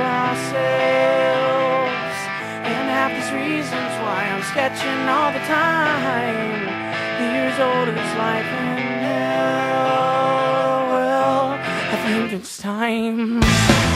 ourselves. And half these reasons why I'm sketching all the time. Years old is life in hell. Well, I think it's time.